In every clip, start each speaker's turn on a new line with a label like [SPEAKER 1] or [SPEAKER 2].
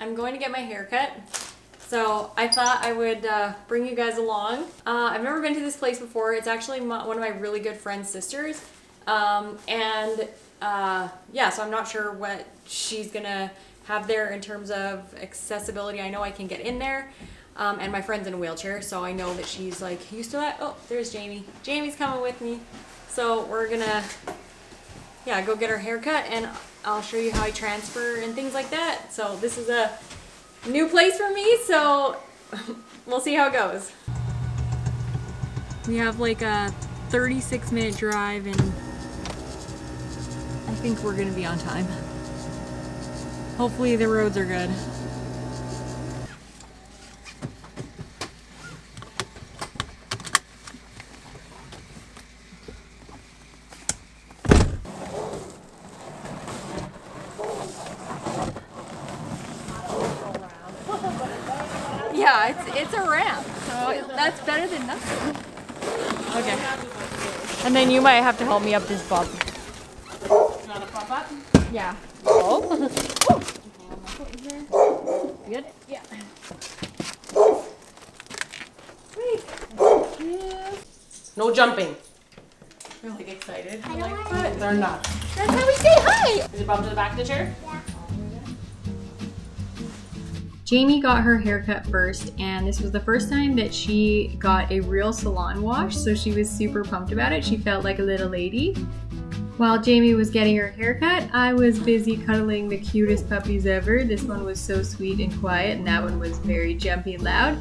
[SPEAKER 1] I'm going to get my hair cut. So I thought I would uh, bring you guys along. Uh, I've never been to this place before. It's actually my, one of my really good friend's sisters. Um, and uh, yeah, so I'm not sure what she's gonna have there in terms of accessibility. I know I can get in there. Um, and my friend's in a wheelchair, so I know that she's like used to that. Oh, there's Jamie. Jamie's coming with me. So we're gonna, yeah, go get her haircut and I'll show you how I transfer and things like that. So this is a new place for me, so we'll see how it goes. We have like a 36 minute drive and I think we're gonna be on time. Hopefully the roads are good. Yeah, it's it's a ramp, so that's better than nothing. Okay. And then you might have to help me up this bump.
[SPEAKER 2] Want to pop up?
[SPEAKER 1] Yeah. Oh. Good? Yeah.
[SPEAKER 2] No jumping.
[SPEAKER 1] Really excited.
[SPEAKER 3] I don't want
[SPEAKER 2] They're not.
[SPEAKER 1] That's how we say hi!
[SPEAKER 2] Is it bump to the back of the chair?
[SPEAKER 1] Jamie got her haircut first, and this was the first time that she got a real salon wash, so she was super pumped about it. She felt like a little lady. While Jamie was getting her haircut, I was busy cuddling the cutest puppies ever. This one was so sweet and quiet, and that one was very jumpy and loud.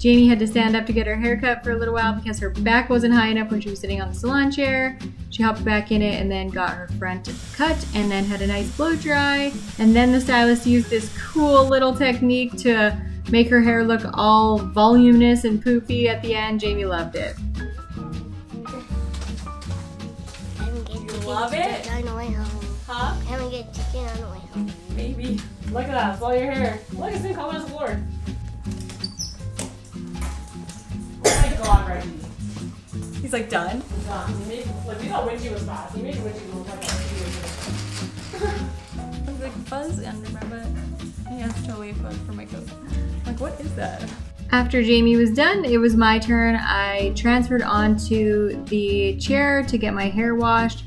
[SPEAKER 1] Jamie had to stand up to get her haircut for a little while because her back wasn't high enough when she was sitting on the salon chair. She hopped back in it and then got her front cut and then had a nice blow dry. And then the stylist used this cool little technique to make her hair look all voluminous and poofy at the end. Jamie loved it.
[SPEAKER 3] I haven't get chicken
[SPEAKER 1] love it?
[SPEAKER 3] on the way home.
[SPEAKER 1] Huh?
[SPEAKER 3] I haven't get chicken on the way home.
[SPEAKER 1] Maybe.
[SPEAKER 2] Look at that. It's all your hair. Look, it's in color as the floor. Oh my.
[SPEAKER 1] He's like done.
[SPEAKER 2] It's done. You made, like, we thought Wingy was fast. You made Wingy look like a
[SPEAKER 1] There's like fuzz under my butt. Yeah, it's totally a fuzz for my coat. Like, what is that? After Jamie was done, it was my turn. I transferred onto the chair to get my hair washed.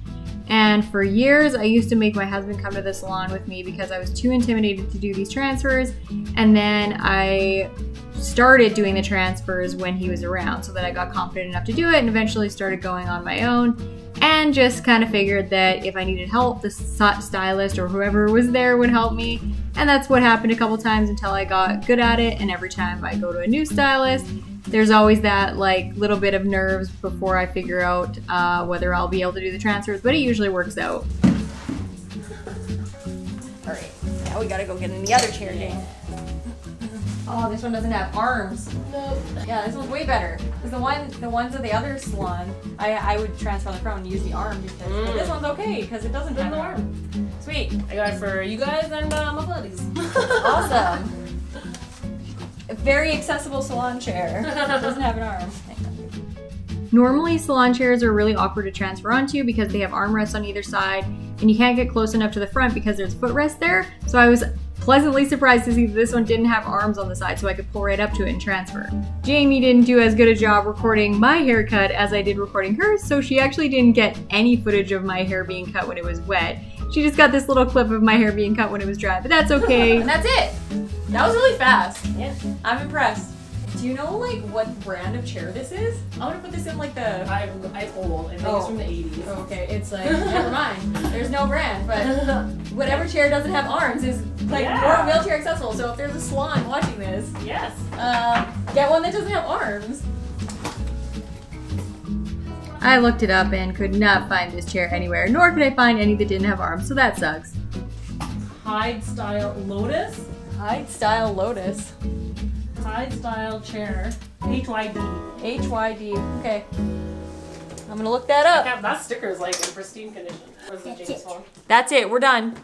[SPEAKER 1] And for years, I used to make my husband come to the salon with me because I was too intimidated to do these transfers. And then I started doing the transfers when he was around so that I got confident enough to do it and eventually started going on my own and just kind of figured that if I needed help, the stylist or whoever was there would help me. And that's what happened a couple times until I got good at it. And every time I go to a new stylist, there's always that like little bit of nerves before I figure out uh, whether I'll be able to do the transfers, but it usually works out. All right, now we gotta go get in the other chair game. Oh, this one doesn't have arms.
[SPEAKER 2] Nope.
[SPEAKER 1] Yeah, this one's way better. Cause the one, the ones at the other salon, I I would transfer on the front and use the arm because but
[SPEAKER 2] Mm.
[SPEAKER 1] this one's okay because it doesn't have
[SPEAKER 2] Doesn't
[SPEAKER 1] arm. Sweet,
[SPEAKER 2] I got it for you guys and uh, my buddies.
[SPEAKER 1] awesome. A very accessible salon chair. doesn't have an arm. Normally, salon chairs are really awkward to transfer onto because they have armrests on either side, and you can't get close enough to the front because there's footrest there. So I was pleasantly surprised to see that this one didn't have arms on the side, so I could pull right up to it and transfer. Jamie didn't do as good a job recording my haircut as I did recording hers, so she actually didn't get any footage of my hair being cut when it was wet. She just got this little clip of my hair being cut when it was dry, but that's okay. and that's it. That was really fast.
[SPEAKER 2] yeah.
[SPEAKER 1] I'm impressed. Do you know like what brand of chair this is? I'm gonna put this in like the.
[SPEAKER 2] I, I old. I think
[SPEAKER 1] Oh.
[SPEAKER 2] it's from the 80s.
[SPEAKER 1] Okay, it's like never mind. There's no brand, but whatever chair doesn't have arms is like
[SPEAKER 2] Yeah.
[SPEAKER 1] more wheelchair accessible. So if there's a salon watching this,
[SPEAKER 2] Yes.
[SPEAKER 1] uh, get one that doesn't have arms. I looked it up and could not find this chair anywhere, nor could I find any that didn't have arms, so that sucks.
[SPEAKER 2] Hyde style Lotus.
[SPEAKER 1] Hyde style Lotus.
[SPEAKER 2] Hyde style chair. HYD.
[SPEAKER 1] HYD. Okay. I'm gonna look that up.
[SPEAKER 2] Yeah, that sticker is like in pristine condition.
[SPEAKER 3] That's it.
[SPEAKER 1] That's it. We're done.